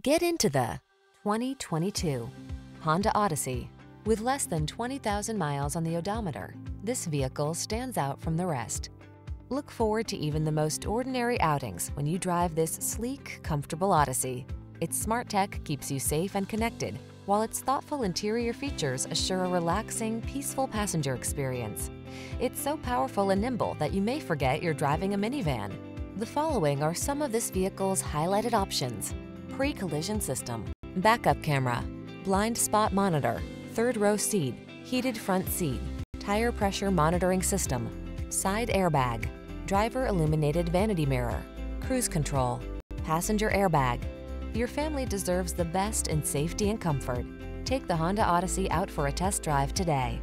Get into the 2022 Honda Odyssey. With less than 20,000 miles on the odometer, this vehicle stands out from the rest. Look forward to even the most ordinary outings when you drive this sleek, comfortable Odyssey. Its smart tech keeps you safe and connected, while its thoughtful interior features assure a relaxing, peaceful passenger experience. It's so powerful and nimble that you may forget you're driving a minivan. The following are some of this vehicle's highlighted options pre-collision system, backup camera, blind spot monitor, third row seat, heated front seat, tire pressure monitoring system, side airbag, driver illuminated vanity mirror, cruise control, passenger airbag. Your family deserves the best in safety and comfort. Take the Honda Odyssey out for a test drive today.